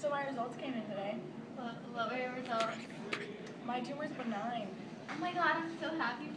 So my results came in today. What, what were your results? My tumor's benign. Oh my god, I'm so happy